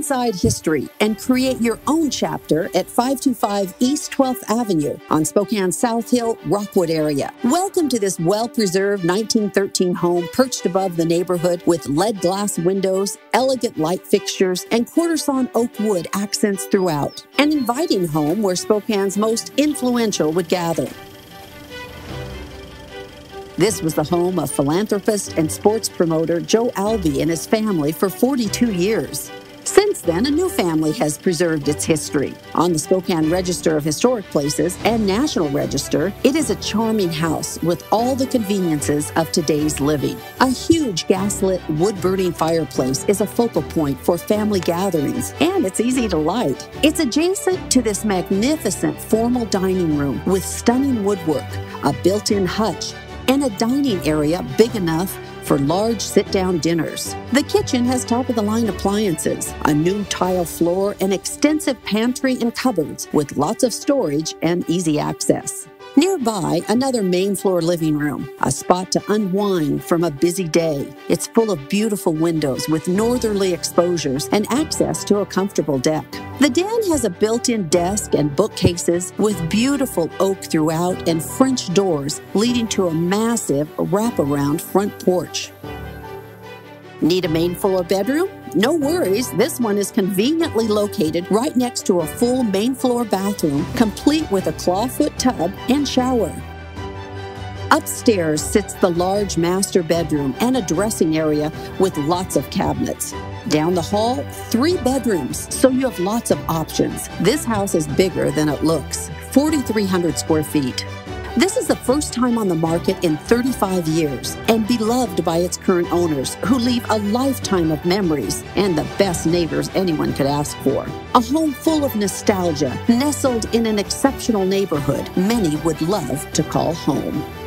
inside history and create your own chapter at 525 East 12th Avenue on Spokane South Hill, Rockwood area. Welcome to this well preserved 1913 home perched above the neighborhood with lead glass windows, elegant light fixtures, and quarter sawn oak wood accents throughout. An inviting home where Spokane's most influential would gather. This was the home of philanthropist and sports promoter Joe Albi and his family for 42 years. Since then, a new family has preserved its history. On the Spokane Register of Historic Places and National Register, it is a charming house with all the conveniences of today's living. A huge gaslit wood burning fireplace is a focal point for family gatherings, and it's easy to light. It's adjacent to this magnificent formal dining room with stunning woodwork, a built in hutch, and a dining area big enough for large sit down dinners. The kitchen has top of the line appliances, a new tile floor, an extensive pantry and cupboards with lots of storage and easy access. Nearby, another main floor living room, a spot to unwind from a busy day. It's full of beautiful windows with northerly exposures and access to a comfortable deck. The den has a built in desk and bookcases with beautiful oak throughout and French doors leading to a massive wraparound front porch. Need a main floor bedroom? No worries, this one is conveniently located right next to a full main floor bathroom, complete with a clawfoot tub and shower. Upstairs sits the large master bedroom and a dressing area with lots of cabinets. Down the hall, three bedrooms, so you have lots of options. This house is bigger than it looks 4,300 square feet. This is the first time on the market in 35 years and beloved by its current owners who leave a lifetime of memories and the best neighbors anyone could ask for. A home full of nostalgia, nestled in an exceptional neighborhood many would love to call home.